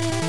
you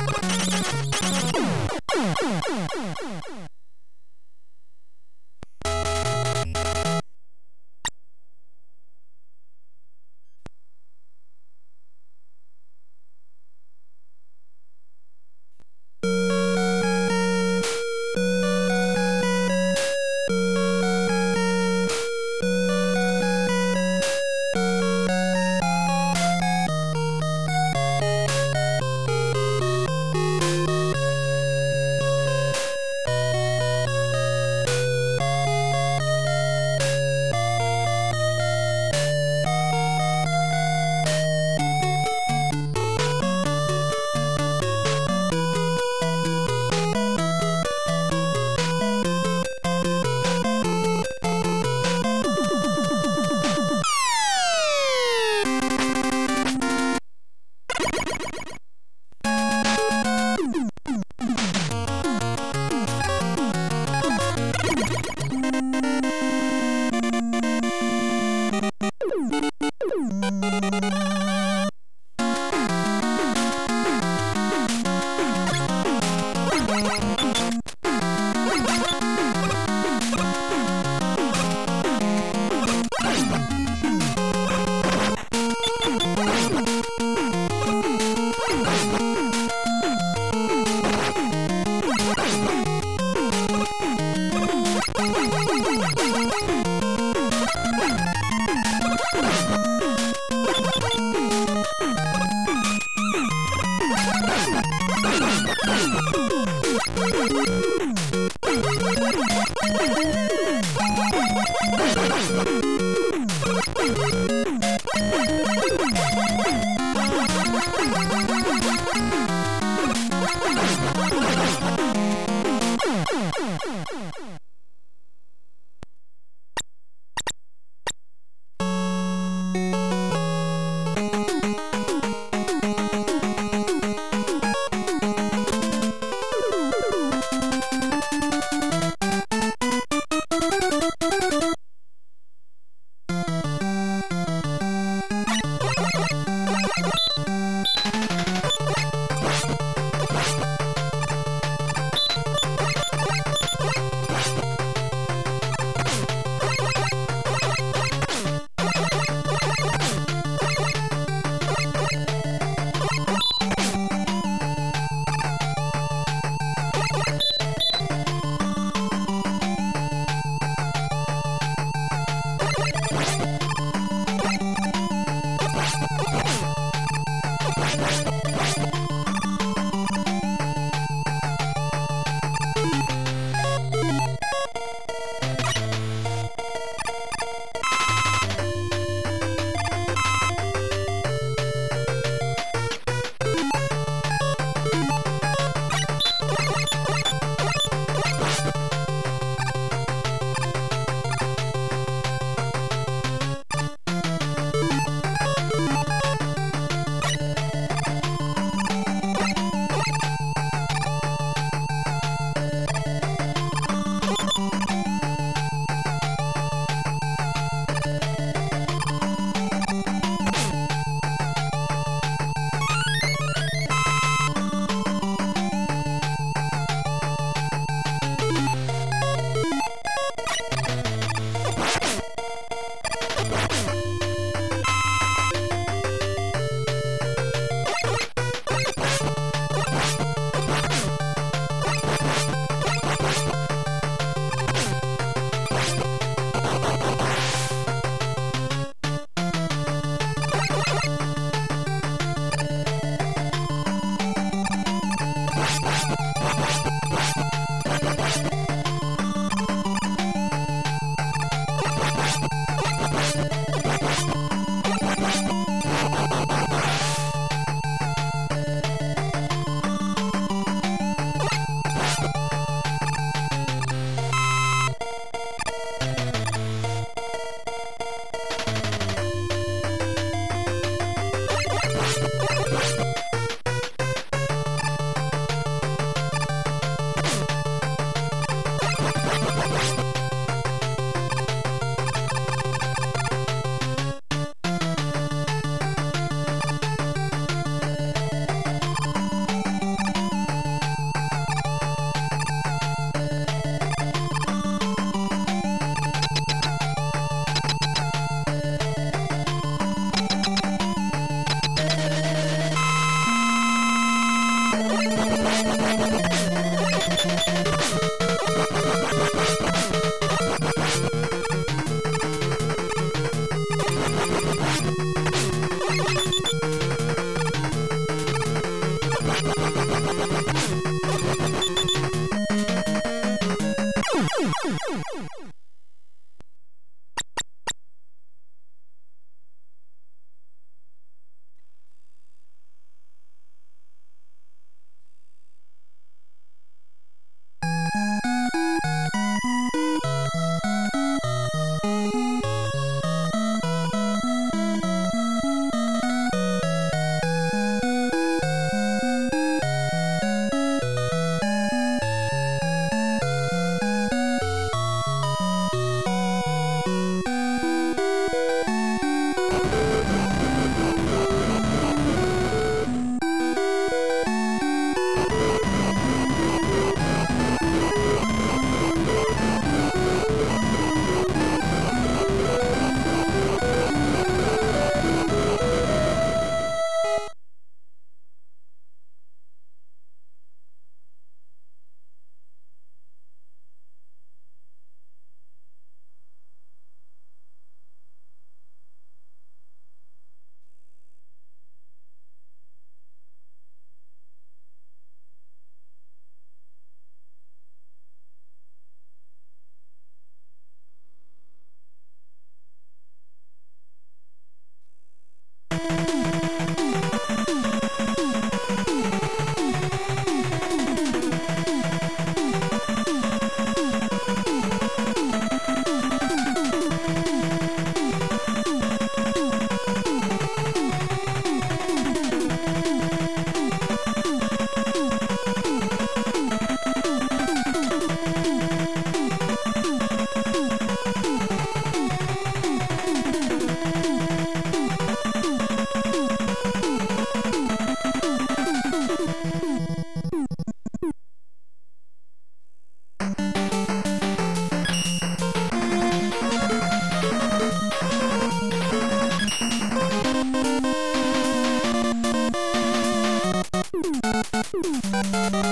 Thank you. you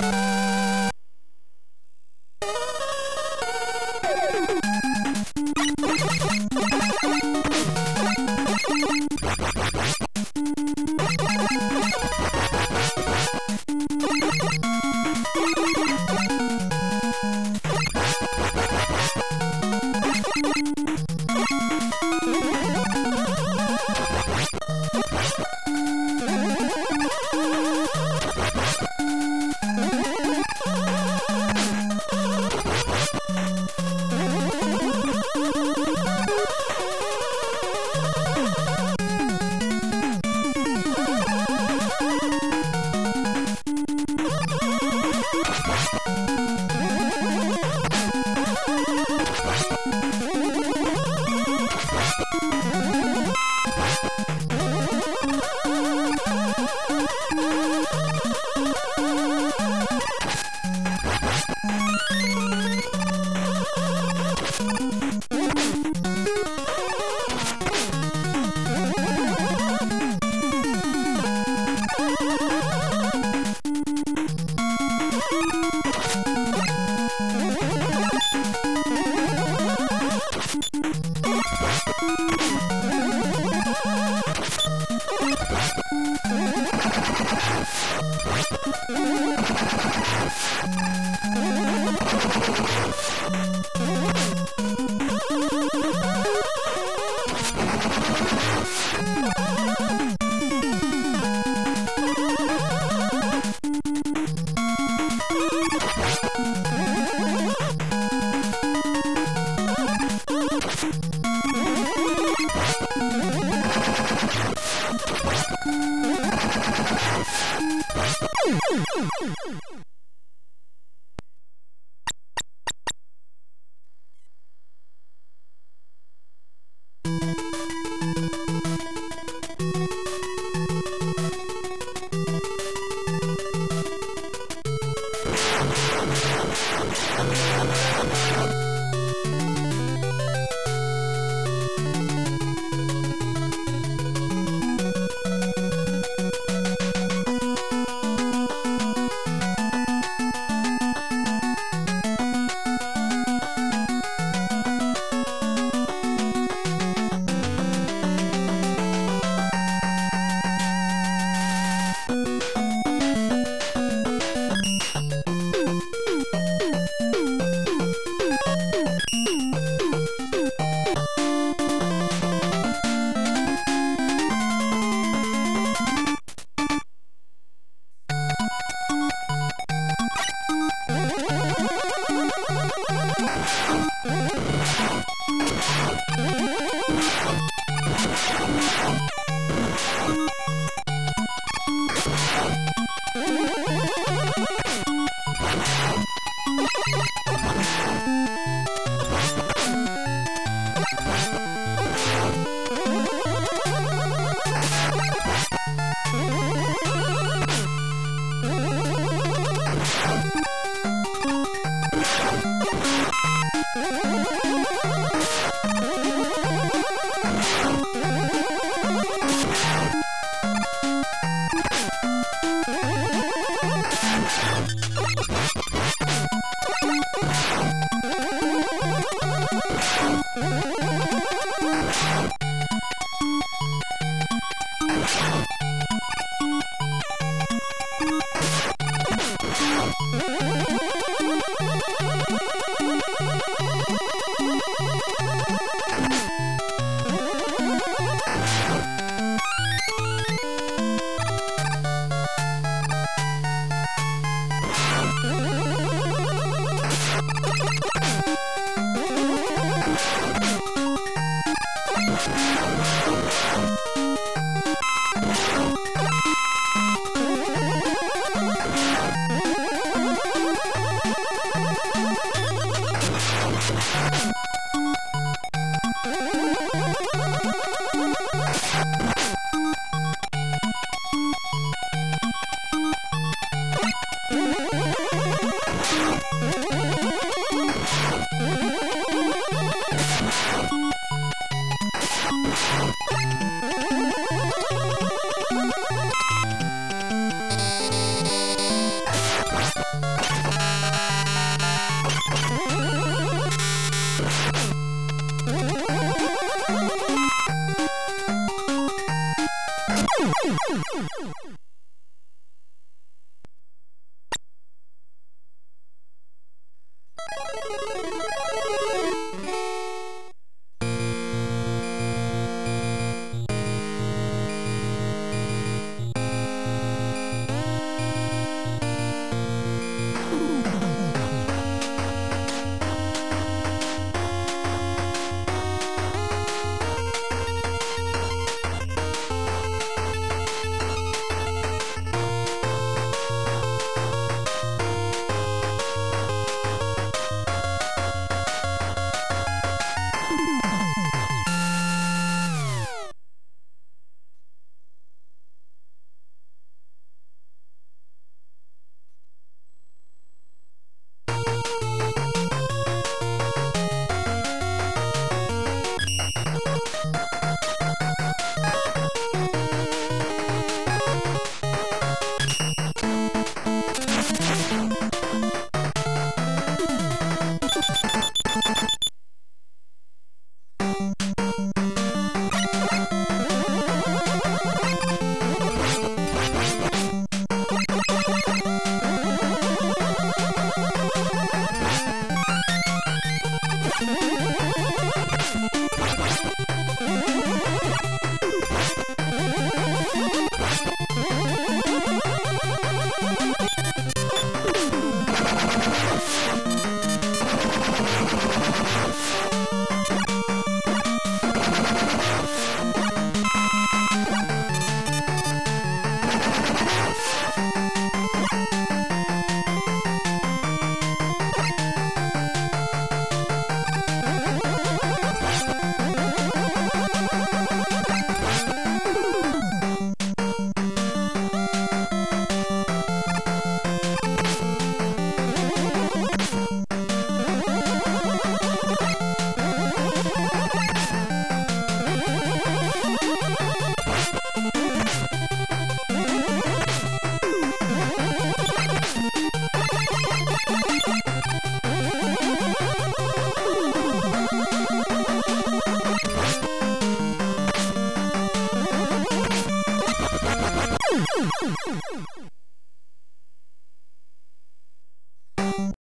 Thank you.